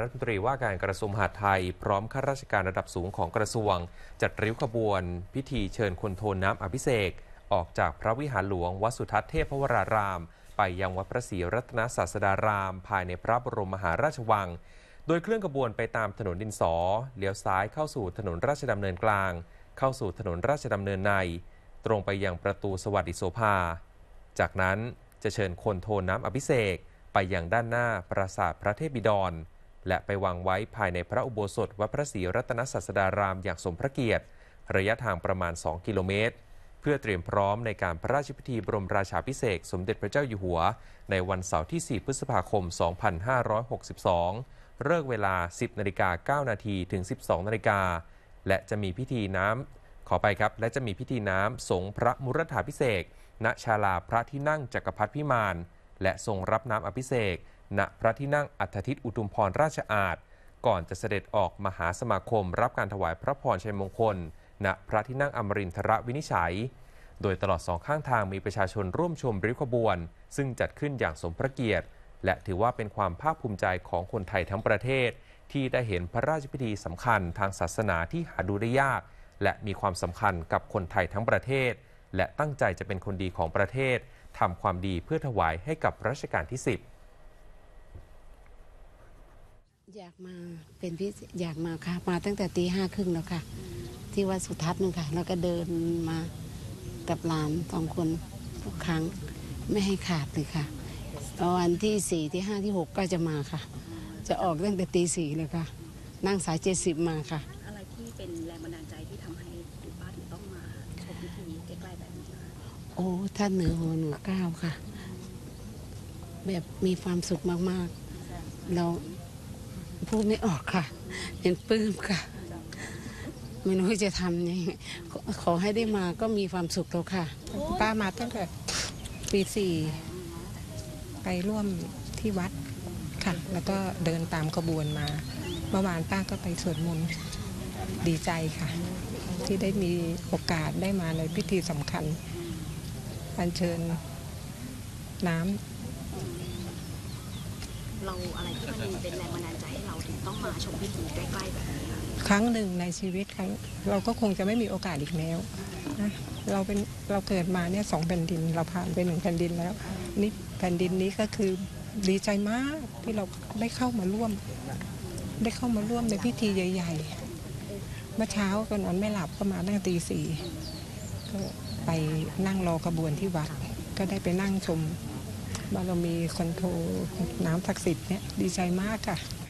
รัฐมนตรีว่าการกระทรวงมหาดไทย พร้อมข้าราชการระดับสูงของกระทรวง จัดริ้วขบวน พิธีเชิญคนโทนน้ำอภิเษกออกจากพระวิหารหลวงวัดสุทัศน์เทพวราราม ไปยังวัดพระศรีรัตนศาสดาราม ภายในพระบรมมหาราชวัง โดยเคลื่อนขบวนไปตามถนนดินสอเลี้ยวซ้ายเข้าสู่ถนนราชดำเนินกลาง เข้าสู่ถนนราชดำเนินใน ตรงไปยังประตูสวัสดิโสภา จากนั้นจะเชิญคนโทน้ำอภิเษกไปยังด้านหน้าปราสาทพระเทพบิดร และไปวางไว้ภายในพระอุโบสถวัดพระศรีรัตนศาสดารามอย่างสมพระเกียรติ ระยะทางประมาณ 2 กิโลเมตร เพื่อเตรียมพร้อมในการพระราชพิธีบรมราชาพิเศษสมเด็จพระเจ้าอยู่หัว ในวันเสาร์ที่ 4 พฤษภาคม 2562 เลิกเวลา 10นาฬิกา9นาทีถึง 12นาฬิกา และจะมีพิธีน้ำขอไปครับ และจะมีพิธีน้ำสงพระมุรธาพิเศษณชาลาพระที่นั่งจักรพรรดิพิมาน และทรงรับน้ำอภิเษกณพระที่นั่งอัฐทิตอุทุมพรราชอาณก่อนจะเสด็จออกมหาสมาคม รับการถวายพระพรชัยมงคล ณพระที่นั่งอมรินทรวินิจฉัย โดยตลอดสองข้างทางมีประชาชนร่วมชมริ้วขบวน ซึ่งจัดขึ้นอย่างสมพระเกียรติ และถือว่าเป็นความภาคภูมิใจของคนไทยทั้งประเทศ ที่ได้เห็นพระราชพิธีสำคัญทางศาสนาที่หาดูได้ยาก และมีความสำคัญกับคนไทยทั้งประเทศ และตั้งใจจะเป็นคนดีของประเทศ ทำความดีเพื่อถวายให้กับรัชกาลที่ 10 อยากมาเป็นพิเศษอยากมาค่ะ มาตั้งแต่ตีห้าครึ่งแล้วค่ะ ที่วัดสุทัศน์นึงค่ะ แล้วก็เดินมากับหลานสองคนทุกครั้งไม่ให้ขาดเลยค่ะ วันที่สี่ที่ห้าที่หกก็จะมาค่ะ จะออกตั้งแต่ตีสี่เลยค่ะ นั่งสายเจ็ดสิบมาค่ะ อะไรที่เป็นแรงบันดาลใจที่ทำให้คุณป้าถึงต้องมาชมพิธีใกล้ๆแบบนี้คะโอ้ท่านเหนือหัวเหนือก้าวค่ะ แบบมีความสุขมากๆ เราพูดไม่ออกค่ะ เป็นปลื้มค่ะ ไม่รู้จะทำยังไงขอขอให้ได้มาก็มีความสุขแล้วค่ะ ป้ามาตั้งแต่ปีสี่ไปร่วมที่วัดค่ะ แล้วก็เดินตามขบวนมา เมื่อวานป้าก็ไปสวดมนต์ดีใจค่ะ ที่ได้มีโอกาสได้มาในพิธีสำคัญ อัญเชิญน้ำ เราอะไรที่มันเป็นแรงบันดาลใจให้เราถึงต้องมาชมพิธีใกล้ๆแบบนี้คะครั้งหนึ่งในชีวิตครั้งเราก็คงจะไม่มีโอกาสอีกแล้วนะเราเป็นเราเกิดมาเนี่ยสองแผ่นดิน เราผ่านไปหนึ่งแผ่นดินแล้ว นี่แผ่นดินนี้ก็คือดีใจมากที่เราได้เข้ามาร่วม ได้เข้ามาร่วมในพิธีใหญ่ ๆ เมื่อเช้าก็นอนไม่หลับก็มาตั้งแต่ตีสี่ก็ ไปนั่งรอขบวนที่วัด ก็ได้ไปนั่งชมบารมีคอนโทรน้ำศักดิ์สิทธิ์เนี่ยดีใจมากค่ะ